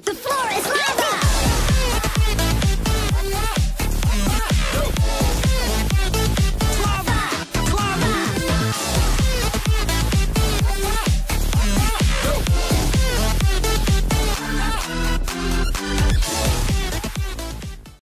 The floor is lava.